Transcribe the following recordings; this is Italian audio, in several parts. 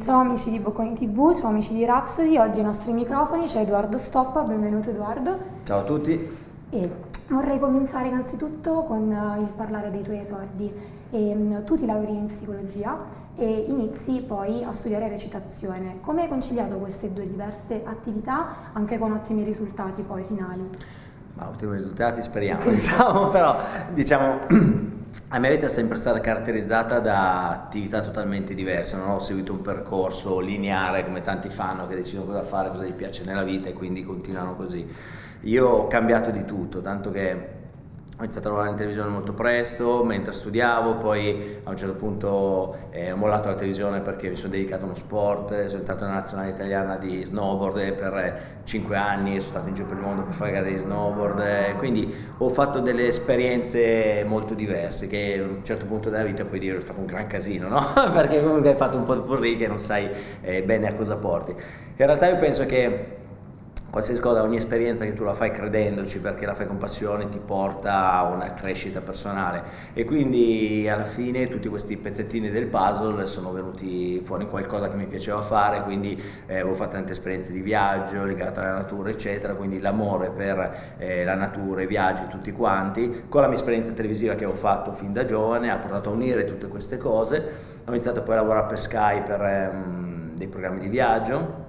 Ciao amici di Bocconi TV, ciao amici di Rhapsody, oggi ai nostri microfoni c'è Edoardo Stoppa, benvenuto Edoardo. Ciao a tutti. E vorrei cominciare innanzitutto con uh, il parlare dei tuoi esordi. E, um, tu ti lauri in psicologia e inizi poi a studiare recitazione. Come hai conciliato queste due diverse attività anche con ottimi risultati poi finali? Ma ottimi risultati speriamo, diciamo, però diciamo mia vita è sempre stata caratterizzata da attività totalmente diverse, non ho seguito un percorso lineare come tanti fanno che decidono cosa fare, cosa gli piace nella vita e quindi continuano così. Io ho cambiato di tutto, tanto che ho iniziato a lavorare in televisione molto presto, mentre studiavo, poi a un certo punto eh, ho mollato la televisione perché mi sono dedicato a uno sport, sono entrato nella nazionale italiana di snowboard per 5 anni, sono stato in giro per il mondo per fare gare di snowboard, quindi ho fatto delle esperienze molto diverse che a un certo punto della vita puoi dire ho fatto un gran casino, no? perché comunque hai fatto un po' di porri che non sai eh, bene a cosa porti. In realtà io penso che qualsiasi cosa, ogni esperienza che tu la fai credendoci perché la fai con passione ti porta a una crescita personale. E quindi alla fine tutti questi pezzettini del puzzle sono venuti fuori qualcosa che mi piaceva fare, quindi eh, ho fatto tante esperienze di viaggio legate alla natura eccetera, quindi l'amore per eh, la natura, i viaggi tutti quanti, con la mia esperienza televisiva che ho fatto fin da giovane ha portato a unire tutte queste cose, ho iniziato poi a lavorare per Sky per ehm, dei programmi di viaggio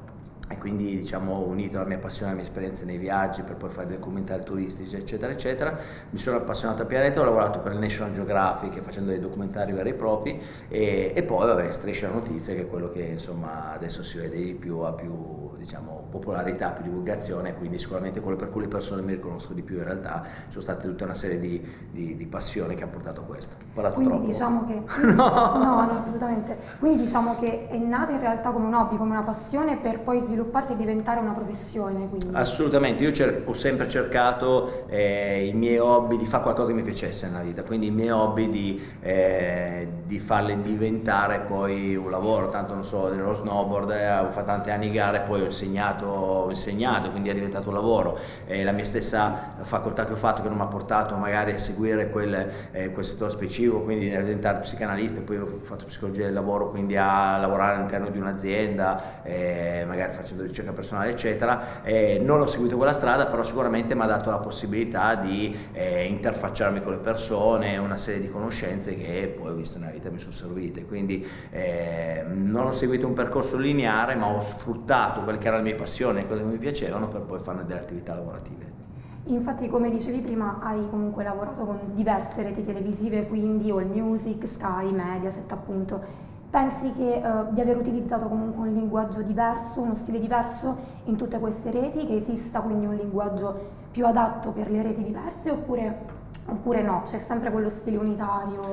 e quindi diciamo, unito la mia passione, la mia esperienza nei viaggi per poi fare documentari turistici eccetera eccetera. Mi sono appassionato a pianeta ho lavorato per il National Geographic facendo dei documentari veri e propri. E, e poi vabbè Striscia Notizie che è quello che insomma adesso si vede di più ha più diciamo, popolarità più divulgazione quindi sicuramente quello per cui le persone mi riconoscono di più in realtà ci sono state tutta una serie di, di, di passioni che hanno portato a questo ho parlato quindi troppo diciamo che no. no no assolutamente quindi diciamo che è nata in realtà come un hobby come una passione per poi svilupparsi e diventare una professione. Quindi. Assolutamente, io cer- ho sempre cercato eh, i miei hobby di fare qualcosa che mi piacesse nella vita, quindi i miei hobby di, eh, di farle diventare poi un lavoro, tanto non so, nello snowboard eh, ho fatto tanti anni gare, poi ho insegnato, ho insegnato quindi è diventato un lavoro. Eh, la mia stessa facoltà che ho fatto che non mi ha portato magari a seguire quel, eh, quel settore specifico, quindi a diventare psicanalista, poi ho fatto psicologia del lavoro, quindi a lavorare all'interno di un'azienda, eh, magari facendo ricerca personale eccetera, non ho seguito quella strada però sicuramente mi ha dato la possibilità di eh, interfacciarmi con le persone, una serie di conoscenze che poi ho visto nella vita mi sono servite, quindi eh, non ho seguito un percorso lineare ma ho sfruttato quelle che erano le mie passioni, le cose che mi piacevano per poi fare delle attività lavorative. Infatti, come dicevi prima, hai comunque lavorato con diverse reti televisive, quindi All Music, Sky, Mediaset appunto. Pensi che, uh, di aver utilizzato comunque un linguaggio diverso, uno stile diverso in tutte queste reti, che esista quindi un linguaggio più adatto per le reti diverse oppure, oppure no? C'è sempre quello stile unitario?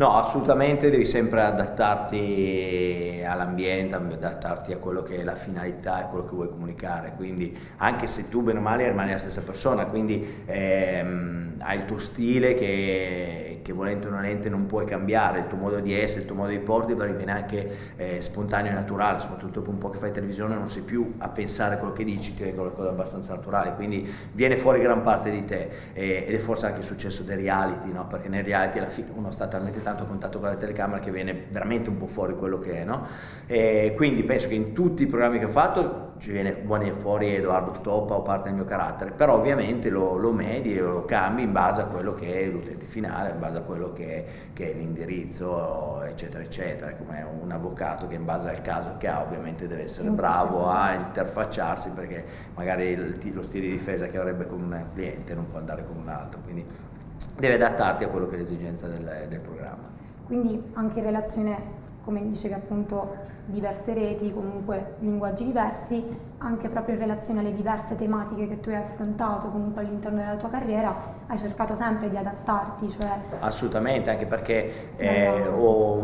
No, assolutamente devi sempre adattarti all'ambiente, adattarti a quello che è la finalità e quello che vuoi comunicare, quindi anche se tu bene o male rimani la stessa persona, quindi ehm, hai il tuo stile che, che volente o nolente non puoi cambiare, il tuo modo di essere, il tuo modo di porti perché viene anche eh, spontaneo e naturale, soprattutto dopo un po' che fai televisione non sei più a pensare quello che dici, ti vengono le cose abbastanza naturali, quindi viene fuori gran parte di te eh, ed è forse anche il successo dei reality, no? perché nel reality alla fine uno sta talmente tanto tanto contatto con la telecamera che viene veramente un po' fuori quello che è, no? E quindi penso che in tutti i programmi che ho fatto ci viene, viene fuori Edoardo Stoppa o parte del mio carattere, però ovviamente lo, lo medi e lo cambi in base a quello che è l'utente finale, a quello che è, che è l'indirizzo, eccetera, eccetera, come un avvocato che in base al caso che ha ovviamente deve essere bravo a interfacciarsi perché magari lo stile di difesa che avrebbe con un cliente non può andare con un altro, quindi deve adattarti a quello che è l'esigenza del, del programma. Quindi anche in relazione, come dicevi appunto, diverse reti, comunque linguaggi diversi, anche proprio in relazione alle diverse tematiche che tu hai affrontato comunque all'interno della tua carriera, hai cercato sempre di adattarti. Cioè... Assolutamente, anche perché eh, ho,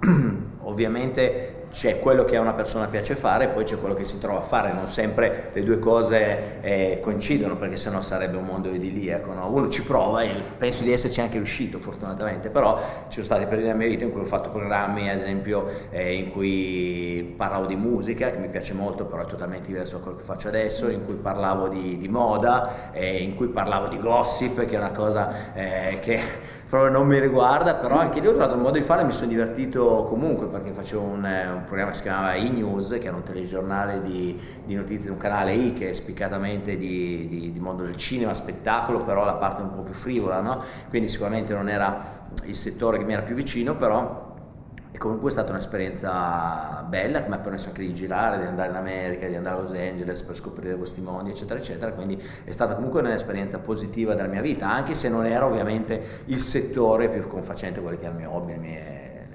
ovviamente c'è quello che a una persona piace fare e poi c'è quello che si trova a fare, non sempre le due cose eh, coincidono perché sennò sarebbe un mondo idilliaco, no? uno ci prova e penso di esserci anche riuscito fortunatamente, però ci sono stati periodi nella mia vita in cui ho fatto programmi ad esempio eh, in cui parlavo di musica che mi piace molto però è totalmente diverso da quello che faccio adesso, in cui parlavo di, di moda, eh, in cui parlavo di gossip che è una cosa eh, che proprio non mi riguarda, però anche lì ho trovato un modo di fare e mi sono divertito comunque perché facevo un, un programma che si chiamava E-News, che era un telegiornale di, di notizie, un canale I che è spiccatamente di, di, di, mondo del cinema, spettacolo, però la parte un po' più frivola, no? quindi sicuramente non era il settore che mi era più vicino, però e comunque è stata un'esperienza bella che mi ha permesso anche di girare, di andare in America, di andare a Los Angeles per scoprire questi mondi, eccetera, eccetera. Quindi è stata comunque un'esperienza positiva della mia vita, anche se non era ovviamente il settore più confacente quelli che erano i miei hobby, le mie,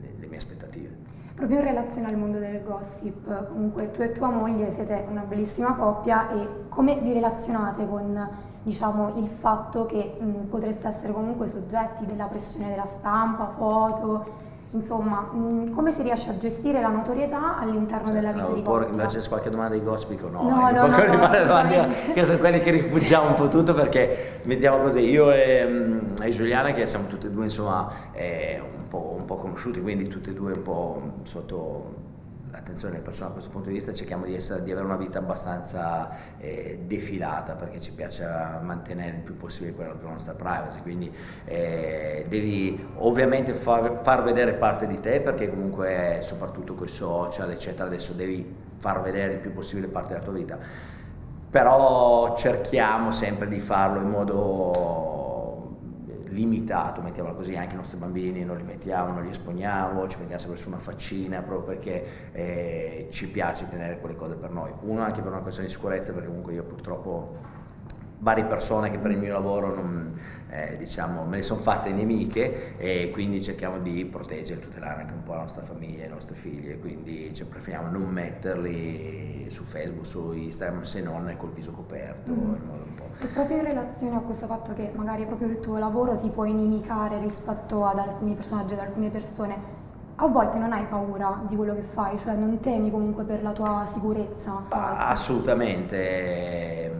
le, le mie aspettative. Proprio in relazione al mondo del gossip, comunque tu e tua moglie siete una bellissima coppia e come vi relazionate con diciamo, il fatto che mh, potreste essere comunque soggetti della pressione della stampa, foto, Insomma, mh, come si riesce a gestire la notorietà all'interno cioè, della vita no, di? Che mi facesse qualche domanda di gossip, dico no, no, eh, no, no, no che sono quelli che rifugiamo un po' tutto perché mettiamo così, io e, e Giuliana che siamo tutti e due insomma eh, un, po', un po' conosciuti, quindi tutti e due un po' sotto attenzione alle persone da questo punto di vista cerchiamo di, essere, di avere una vita abbastanza eh, defilata perché ci piace mantenere il più possibile quella che nostra privacy. Quindi eh, devi ovviamente far, far, vedere parte di te perché comunque soprattutto con i social eccetera adesso devi far vedere il più possibile parte della tua vita. Però cerchiamo sempre di farlo in modo limitato, mettiamola così, anche i nostri bambini non li mettiamo, non li esponiamo, ci mettiamo sempre su una faccina proprio perché eh, ci piace tenere quelle cose per noi. Uno anche per una questione di sicurezza perché comunque io purtroppo varie persone che per il mio lavoro non, eh, diciamo, me le sono fatte nemiche e quindi cerchiamo di proteggere e tutelare anche un po' la nostra famiglia, i nostri figli e quindi cioè, preferiamo non metterli su Facebook, su Instagram se non col viso coperto. Mm. E proprio in relazione a questo fatto che magari proprio il tuo lavoro ti può inimicare rispetto ad alcuni personaggi, ad alcune persone, a volte non hai paura di quello che fai, cioè non temi comunque per la tua sicurezza? Assolutamente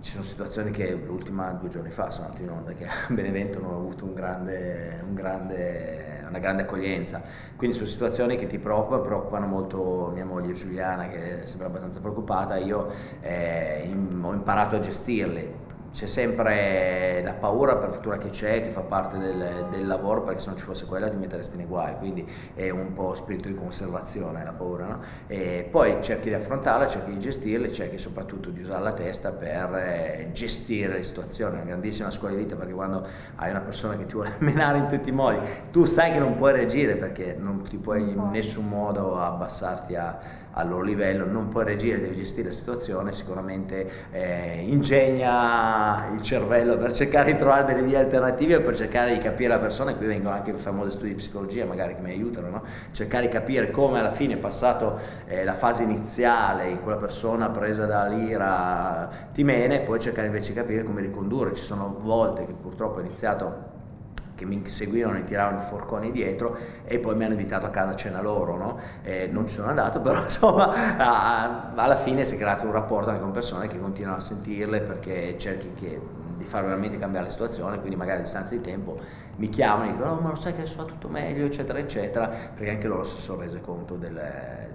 ci sono situazioni che l'ultima due giorni fa sono andato in onda che a Benevento non ho avuto un grande, un grande, una grande accoglienza. Quindi sono situazioni che ti preoccupano preoccupano molto mia moglie Giuliana che sembra abbastanza preoccupata io eh, in, ho imparato a gestirle c'è sempre la paura per fortuna che c'è, che fa parte del, del, lavoro, perché se non ci fosse quella ti metteresti nei guai, quindi è un po' spirito di conservazione la paura, no? E poi cerchi di affrontarla, cerchi di gestirla, cerchi soprattutto di usare la testa per eh, gestire le situazioni, è una grandissima scuola di vita perché quando hai una persona che ti vuole menare in tutti i modi, tu sai che non puoi reagire perché non ti puoi in nessun modo abbassarti a al loro livello, non puoi reagire, devi gestire la situazione, sicuramente eh, ingegna il cervello per cercare di trovare delle vie alternative, per cercare di capire la persona, e qui vengono anche famosi studi di psicologia magari che mi aiutano, no? cercare di capire come alla fine è passato eh, la fase iniziale in quella persona presa dall'ira ti mena e poi cercare invece di capire come ricondurre, ci sono volte che purtroppo è iniziato che mi seguivano e tiravano i forconi dietro e poi mi hanno invitato a casa a cena loro, no? non ci sono andato, però insomma a, alla fine si è creato un rapporto anche con persone che continuano a sentirle perché cerchi che, di far veramente cambiare la situazione, quindi magari a distanza di tempo mi chiamano e dicono oh, ma lo sai che adesso va tutto meglio, eccetera, eccetera, perché anche loro si sono rese conto del,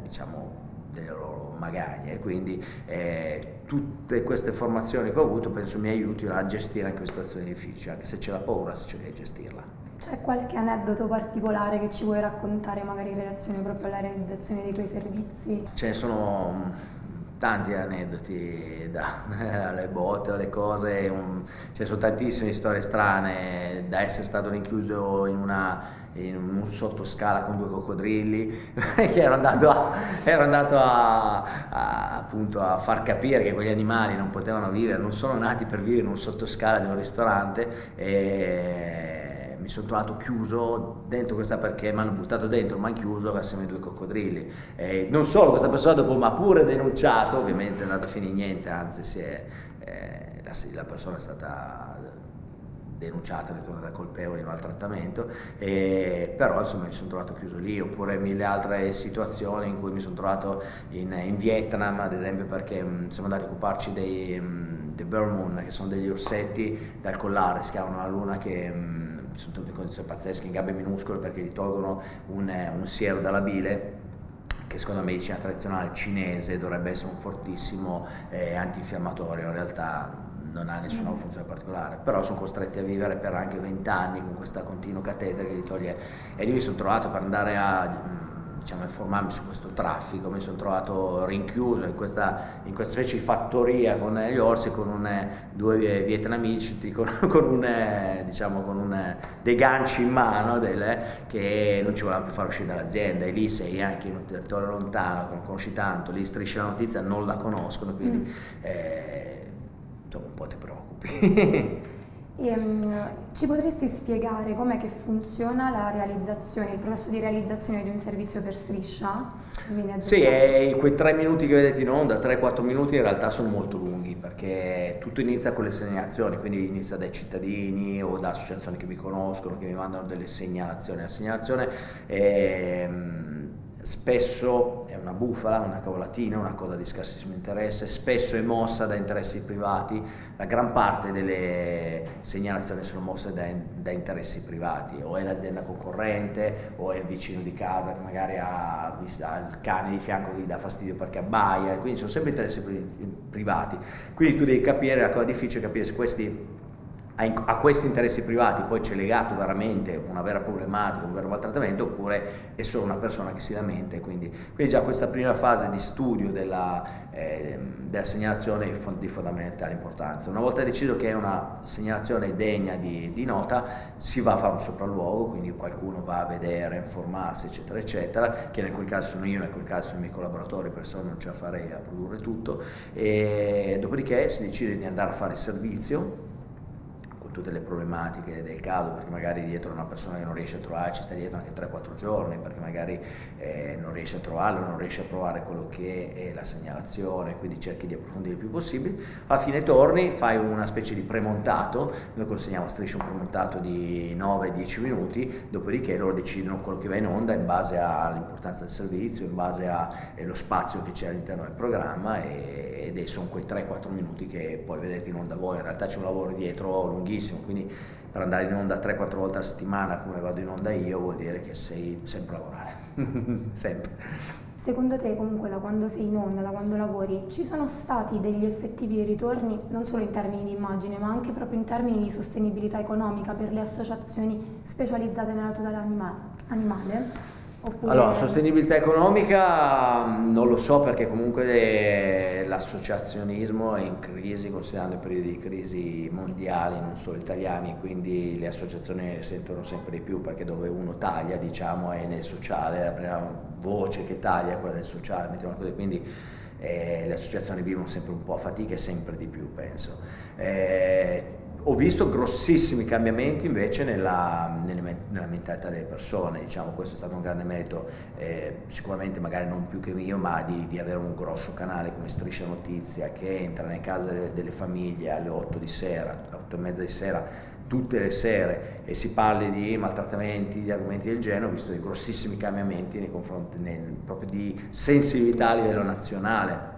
diciamo, delle loro magagne, quindi eh, tutte queste formazioni che ho avuto penso mi aiutino a gestire anche queste situazioni difficili, anche se c'è la paura si cerca di gestirla. C'è qualche aneddoto particolare che ci vuoi raccontare magari in relazione proprio alla realizzazione dei tuoi servizi? Ce ne sono mm, tanti aneddoti, dalle botte alle cose, un, ce ne sono tantissime storie strane, da essere stato rinchiuso in una in un sottoscala con due coccodrilli che ero andato, a, ero andato a, a, appunto a far capire che quegli animali non potevano vivere, non sono nati per vivere in un sottoscala di un ristorante e mi sono trovato chiuso dentro questa perché mi hanno buttato dentro, ma chiuso assieme ai due coccodrilli. E non solo questa persona dopo mi ha pure denunciato, ovviamente è andata a finire niente, anzi è, eh, la, la persona è stata denunciata, ritornata colpevole di maltrattamento, e, però insomma mi sono trovato chiuso lì, oppure mille altre situazioni in cui mi sono trovato in, in Vietnam, ad esempio perché mh, siamo andati a occuparci dei, mh, dei Burmoon, che sono degli orsetti dal collare, si chiamano la luna che... Mh, sono tutte condizioni pazzesche, in gabbie minuscole perché gli tolgono un, un siero dalla bile che secondo la medicina tradizionale cinese dovrebbe essere un fortissimo eh, antinfiammatorio, in realtà non ha nessuna funzione particolare, però sono costretti a vivere per anche 20 anni con questa continua catetere che li toglie. E lì mi sono trovato per andare a diciamo, informarmi su questo traffico, mi sono trovato rinchiuso in questa, in questa specie di fattoria con gli orsi, con un, due vietnamici, con, con, un, diciamo, con un, dei ganci in mano delle, che non ci volevano più far uscire dall'azienda. E lì sei anche in un territorio lontano, che non conosci tanto, lì strisci la notizia, non la conoscono, quindi mm. eh, un po' ti preoccupi. E, um, ci potresti spiegare com'è che funziona la realizzazione, il processo di realizzazione di un servizio per striscia? Sì, e quei tre minuti che vedete in onda, 3-4 minuti in realtà sono molto lunghi perché tutto inizia con le segnalazioni, quindi inizia dai cittadini o da associazioni che mi conoscono, che mi mandano delle segnalazioni. La segnalazione è spesso è una bufala, una cavolatina, una cosa di scarsissimo interesse, spesso è mossa da interessi privati, la gran parte delle segnalazioni sono mosse da, da interessi privati, o è l'azienda concorrente, o è il vicino di casa che magari ha, ha il cane di fianco che gli dà fastidio perché abbaia, quindi sono sempre interessi privati. Quindi tu devi capire, la cosa difficile è capire se questi a questi interessi privati poi c'è legato veramente una vera problematica, un vero maltrattamento oppure è solo una persona che si lamenta quindi, quindi già questa prima fase di studio della, eh, della, segnalazione è di fondamentale importanza. Una volta deciso che è una segnalazione degna di, di, nota si va a fare un sopralluogo, quindi qualcuno va a vedere, informarsi eccetera eccetera, che in alcuni casi sono io, in alcuni casi sono i miei collaboratori, perché non ce la farei a produrre tutto e dopodiché si decide di andare a fare il servizio tutte le problematiche del caso, perché magari dietro una persona che non riesce a trovare, ci sta dietro anche 3-4 giorni, perché magari eh, non riesce a trovarlo, non riesce a provare quello che è la segnalazione, quindi cerchi di approfondire il più possibile. Alla fine torni, fai una specie di premontato, noi consegniamo a striscia un premontato di 9-10 minuti, dopodiché loro decidono quello che va in onda in base all'importanza del servizio, in base allo eh, spazio che c'è all'interno del programma e, ed sono quei 3-4 minuti che poi vedete in onda voi, in realtà c'è un lavoro dietro lunghissimo tantissimo, quindi per andare in onda 3-4 volte a settimana come vado in onda io vuol dire che sei sempre a lavorare, sempre. Secondo te comunque da quando sei in onda, da quando lavori, ci sono stati degli effettivi ritorni non solo in termini di immagine ma anche proprio in termini di sostenibilità economica per le associazioni specializzate nella tutela animale? Oppure... Allora, sostenibilità economica non lo so perché comunque l'associazionismo è in crisi, considerando i periodi di crisi mondiali, non solo italiani, quindi le associazioni sentono sempre di più perché dove uno taglia diciamo è nel sociale, la prima voce che taglia è quella del sociale, mettiamo così, quindi eh, le associazioni vivono sempre un po' a fatica e sempre di più penso. Eh, ho visto grossissimi cambiamenti invece nella, nella, mentalità delle persone, diciamo, questo è stato un grande merito, eh, sicuramente magari non più che mio, ma di, di, avere un grosso canale come Striscia Notizia che entra nelle case delle, delle famiglie alle 8 di sera, 8 e mezza di sera, tutte le sere e si parli di maltrattamenti, di argomenti del genere, ho visto dei grossissimi cambiamenti nei confronti nel, proprio di sensibilità a livello nazionale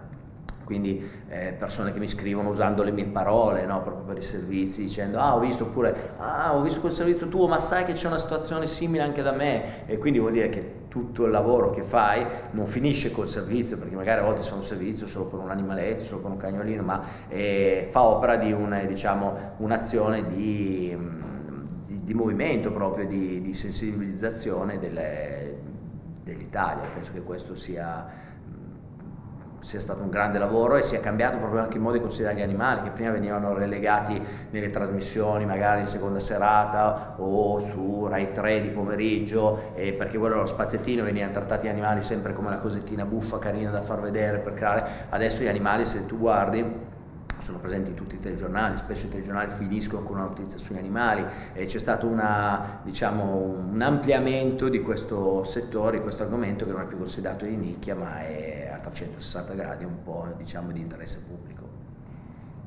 quindi eh, persone che mi scrivono usando le mie parole no? proprio per i servizi dicendo ah ho visto oppure ah ho visto quel servizio tuo ma sai che c'è una situazione simile anche da me e quindi vuol dire che tutto il lavoro che fai non finisce col servizio perché magari a volte si fa un servizio solo per un animaletto, solo per un cagnolino ma eh, fa opera di un, diciamo, un'azione di, di, di, movimento proprio, di, di sensibilizzazione delle, dell'Italia, penso che questo sia sia stato un grande lavoro e sia cambiato proprio anche il modo di considerare gli animali che prima venivano relegati nelle trasmissioni magari in seconda serata o su Rai 3 di pomeriggio perché quello era lo spazzettino venivano trattati gli animali sempre come la cosettina buffa carina da far vedere per creare. Adesso gli animali se tu guardi sono presenti in tutti i telegiornali, spesso i telegiornali finiscono con una notizia sugli animali e c'è stato una, diciamo, un ampliamento di questo settore, di questo argomento che non è più considerato di nicchia ma è 360 gradi un po' diciamo, di interesse pubblico.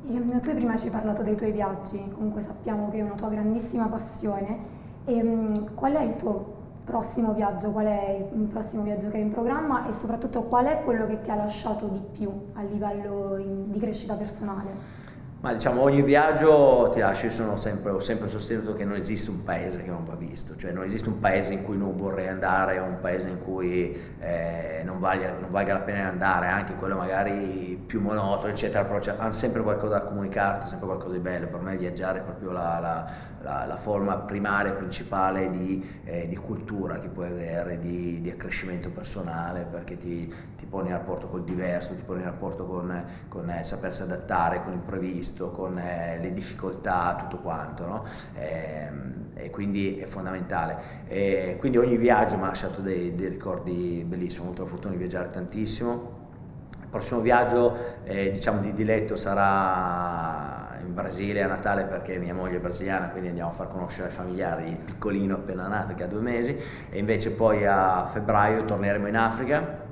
E, ehm, tu prima ci hai parlato dei tuoi viaggi, comunque sappiamo che è una tua grandissima passione. E, ehm, qual è il tuo prossimo viaggio, qual è il prossimo viaggio che hai in programma e soprattutto qual è quello che ti ha lasciato di più a livello di crescita personale? Ma diciamo ogni viaggio ti lascia, io sempre, ho sempre sostenuto che non esiste un paese che non va visto, cioè non esiste un paese in cui non vorrei andare o un paese in cui eh, non, valga, non, valga, la pena andare, anche quello magari più monotono, eccetera, però hanno sempre qualcosa da comunicarti, sempre qualcosa di bello, per me viaggiare è proprio la, la, la, la forma primaria, principale di, eh, di, cultura che puoi avere, di, di accrescimento personale, perché ti, ti, poni in rapporto col diverso, ti poni in rapporto con, con eh, sapersi adattare, con l'imprevisto visto, con eh, le difficoltà, tutto quanto, no? e, ehm, e, quindi è fondamentale. E quindi ogni viaggio mi ha lasciato dei, dei ricordi bellissimi, ho avuto la fortuna di viaggiare tantissimo. Il prossimo viaggio eh, diciamo di diletto sarà in Brasile a Natale perché mia moglie è brasiliana, quindi andiamo a far conoscere ai familiari il piccolino appena nato che ha due mesi e invece poi a febbraio torneremo in Africa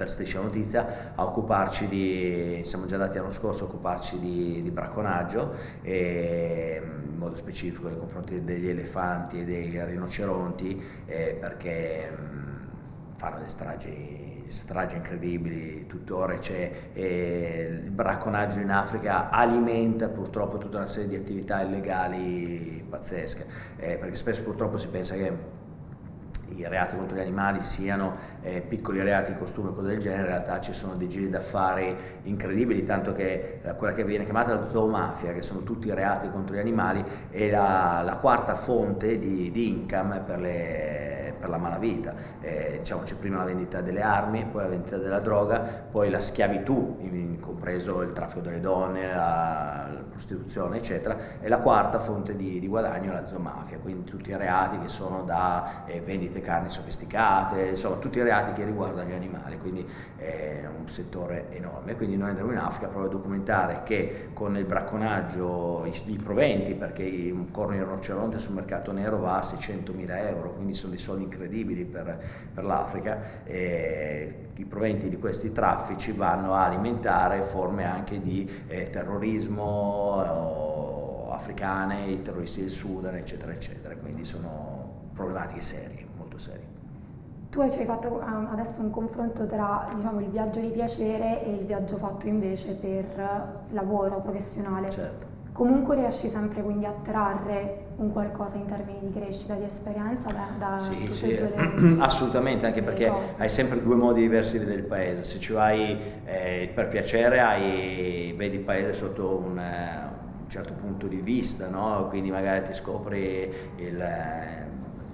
per Striscia Notizia a occuparci di, siamo già andati l'anno scorso a occuparci di, di bracconaggio e, in modo specifico nei confronti degli elefanti e dei rinoceronti eh, perché mh, fanno delle stragi, stragi incredibili tuttora c'è il bracconaggio in Africa alimenta purtroppo tutta una serie di attività illegali pazzesche eh, perché spesso purtroppo si pensa che i reati contro gli animali siano eh, piccoli reati, costume, cose del genere, in realtà ci sono dei giri d'affari incredibili, tanto che eh, quella che viene chiamata la zoomafia, che sono tutti i reati contro gli animali, è la, la quarta fonte di, di income per le per la malavita. Eh, diciamo, c'è prima la vendita delle armi, poi la vendita della droga, poi la schiavitù, compreso il traffico delle donne, la, la prostituzione, eccetera, e la quarta fonte di, di guadagno è la zoomafia, quindi tutti i reati che sono da eh, vendite carni sofisticate, insomma tutti i reati che riguardano gli animali, quindi è un settore enorme. Quindi noi andremo in Africa proprio a documentare che con il bracconaggio i, i proventi, perché un corno di rinoceronte sul mercato nero va a 600.000 euro, quindi sono dei soldi incredibili per, per l'Africa e i proventi di questi traffici vanno a alimentare forme anche di eh, terrorismo eh, africane, i terroristi del Sudan, eccetera, eccetera. Quindi sono problematiche serie, molto serie. Tu ci hai fatto um, adesso un confronto tra diciamo, il viaggio di piacere e il viaggio fatto invece per lavoro professionale. Certo comunque riesci sempre quindi a trarre un qualcosa in termini di crescita, di esperienza da, da sì, sì, le, assolutamente, anche perché cose. hai sempre due modi diversi di vedere il paese. Se ci vai eh, per piacere, hai, vedi il paese sotto un, eh, un certo punto di vista, no? quindi magari ti scopri il eh,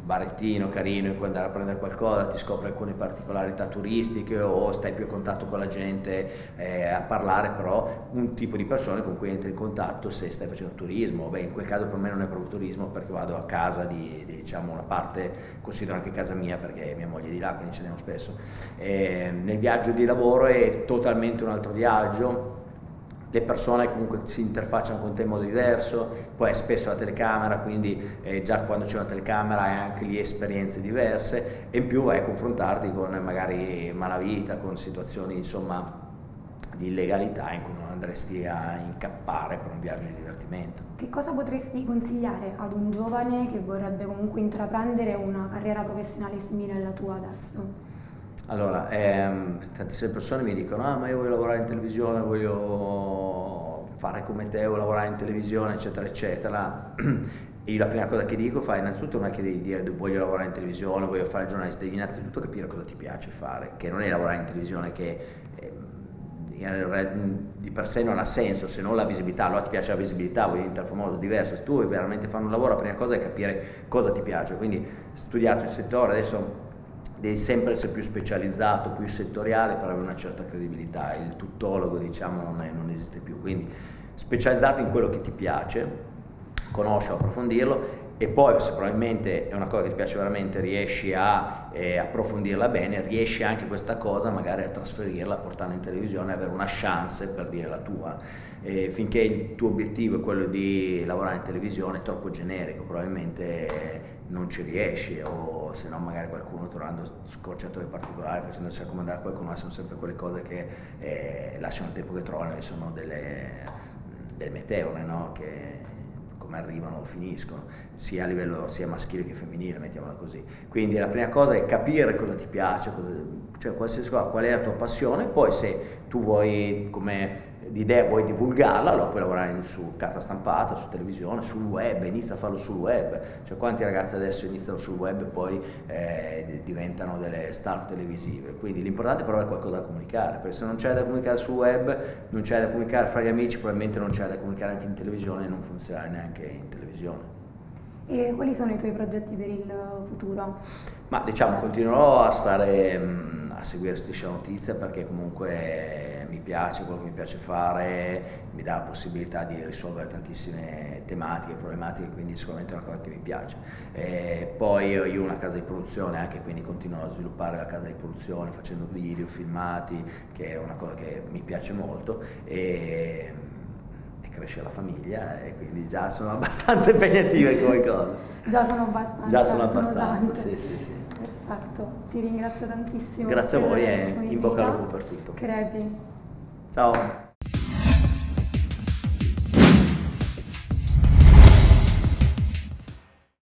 barettino carino in cui andare a prendere qualcosa, ti scopri alcune particolarità turistiche o stai più a contatto con la gente eh, a parlare, però un tipo di persone con cui entri in contatto se stai facendo turismo, beh in quel caso per me non è proprio turismo perché vado a casa di, di diciamo una parte, considero anche casa mia perché mia moglie è di là, quindi ci andiamo spesso. Eh, nel viaggio di lavoro è totalmente un altro viaggio, le persone comunque si interfacciano con te in modo diverso, poi è spesso la telecamera, quindi eh, già quando c'è una telecamera hai anche lì esperienze diverse e in più vai a confrontarti con magari malavita, con situazioni insomma di illegalità in cui non andresti a incappare per un viaggio di divertimento. Che cosa potresti consigliare ad un giovane che vorrebbe comunque intraprendere una carriera professionale simile alla tua adesso? Allora, ehm, tantissime persone mi dicono, ah ma io voglio lavorare in televisione, voglio fare come te, voglio lavorare in televisione, eccetera, eccetera. E io la prima cosa che dico fa innanzitutto non è che devi dire voglio lavorare in televisione, voglio fare il giornalista, devi innanzitutto capire cosa ti piace fare, che non è lavorare in televisione che ehm, di per sé non ha senso se non la visibilità, allora ti piace la visibilità, vuoi diventare famoso, diverso, se tu vuoi veramente fare un lavoro la prima cosa è capire cosa ti piace, quindi studiato il settore, adesso devi sempre essere più specializzato, più settoriale per avere una certa credibilità, il tuttologo diciamo non, è, non esiste più, quindi specializzarti in quello che ti piace, conoscerlo, approfondirlo e poi se probabilmente è una cosa che ti piace veramente riesci a eh, approfondirla bene, riesci anche questa cosa magari a trasferirla, a portarla in televisione, avere una chance per dire la tua. E finché il tuo obiettivo è quello di lavorare in televisione è troppo generico, probabilmente non ci riesci o se no magari qualcuno trovando scorciatoie particolari facendosi raccomandare qualcuno, ma sono sempre quelle cose che eh, lasciano il tempo che trovano e sono delle, delle meteore no? che arrivano finiscono, sia a livello sia maschile che femminile, mettiamola così. Quindi la prima cosa è capire cosa ti piace, cosa, cioè qualsiasi cosa, qual è la tua passione, poi se tu vuoi come l'idea vuoi divulgarla, allora puoi lavorare su carta stampata, su televisione, sul web, inizia a farlo sul web. Cioè quanti ragazzi adesso iniziano sul web e poi eh, diventano delle star televisive. Quindi l'importante però è qualcosa da comunicare, perché se non c'è da comunicare sul web, non c'è da comunicare fra gli amici, probabilmente non c'è da comunicare anche in televisione e non funzionerà neanche in televisione. E quali sono i tuoi progetti per il futuro? Ma diciamo continuerò a stare mm, a seguire Striscia Notizia perché comunque mi piace quello che mi piace fare, mi dà la possibilità di risolvere tantissime tematiche, problematiche, quindi sicuramente è una cosa che mi piace. E poi io ho una casa di produzione anche, quindi continuo a sviluppare la casa di produzione facendo video, filmati, che è una cosa che mi piace molto. E, cresce la famiglia e quindi già sono abbastanza impegnative come cose. Già sono abbastanza. Già sono abbastanza, sì, sì, sì. Perfetto, ti ringrazio tantissimo. Grazie a voi e in bocca al lupo per tutto. Crepi. Ciao.